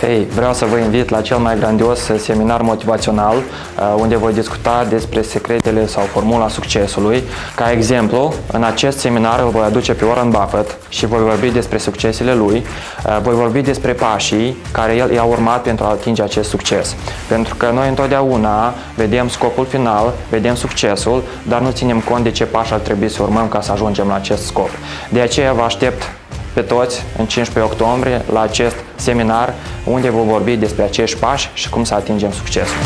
Hei, vreau să vă invit la cel mai grandios seminar motivațional uh, unde voi discuta despre secretele sau formula succesului. Ca exemplu, în acest seminar îl voi aduce pe Warren Buffett și voi vorbi despre succesele lui, uh, voi vorbi despre pașii care el i-a urmat pentru a atinge acest succes. Pentru că noi întotdeauna vedem scopul final, vedem succesul, dar nu ținem cont de ce pași ar trebui să urmăm ca să ajungem la acest scop. De aceea vă aștept pe toți în 15 octombrie la acest seminar unde vom vorbi despre acești pași și cum să atingem succesul.